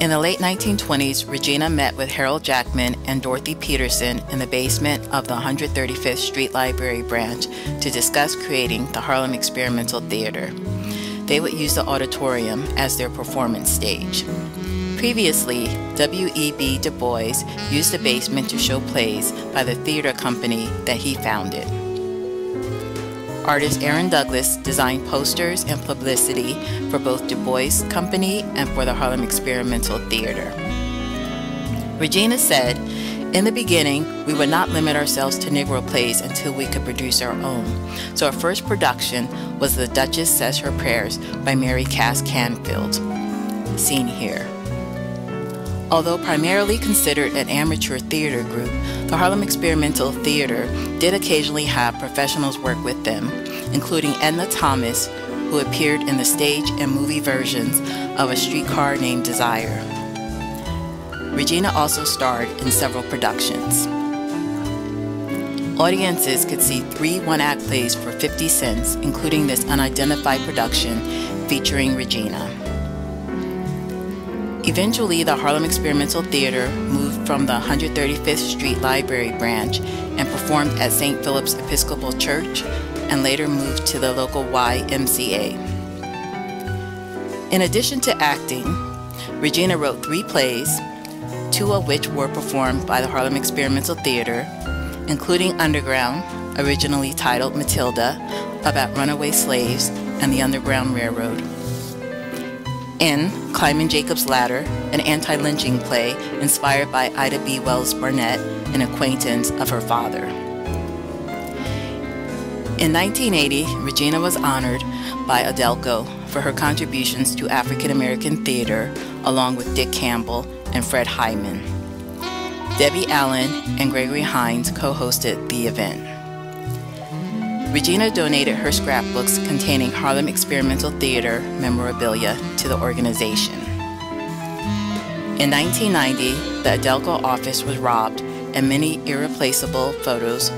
In the late 1920s, Regina met with Harold Jackman and Dorothy Peterson in the basement of the 135th Street Library branch to discuss creating the Harlem Experimental Theater. They would use the auditorium as their performance stage. Previously, W.E.B. Du Bois used the basement to show plays by the theater company that he founded. Artist Aaron Douglas designed posters and publicity for both Du Bois Company and for the Harlem Experimental Theater. Regina said, in the beginning, we would not limit ourselves to Negro plays until we could produce our own. So our first production was The Duchess Says Her Prayers by Mary Cass Canfield, seen here. Although primarily considered an amateur theater group, the Harlem Experimental Theater did occasionally have professionals work with them, including Edna Thomas, who appeared in the stage and movie versions of A Streetcar Named Desire. Regina also starred in several productions. Audiences could see three one-act plays for 50 cents, including this unidentified production featuring Regina. Eventually, the Harlem Experimental Theater moved from the 135th Street Library branch and performed at St. Philip's Episcopal Church and later moved to the local YMCA. In addition to acting, Regina wrote three plays, two of which were performed by the Harlem Experimental Theater, including Underground, originally titled Matilda, about runaway slaves and the Underground Railroad in Climbing Jacob's Ladder, an anti lynching play inspired by Ida B. Wells Barnett, an acquaintance of her father. In 1980, Regina was honored by AUDELCO for her contributions to African American theater, along with Dick Campbell and Fred Hyman. Debbie Allen and Gregory Hines co hosted the event. Regina donated her scrapbooks containing Harlem Experimental Theater memorabilia to the organization. In 1990, the AUDELCO office was robbed and many irreplaceable photos,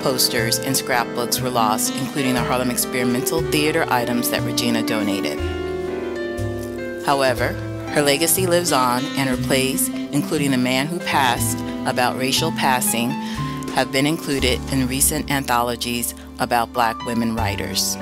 posters, and scrapbooks were lost, including the Harlem Experimental Theater items that Regina donated. However, her legacy lives on and her plays, including The Man Who Passed, about racial passing, have been included in recent anthologies about black women writers.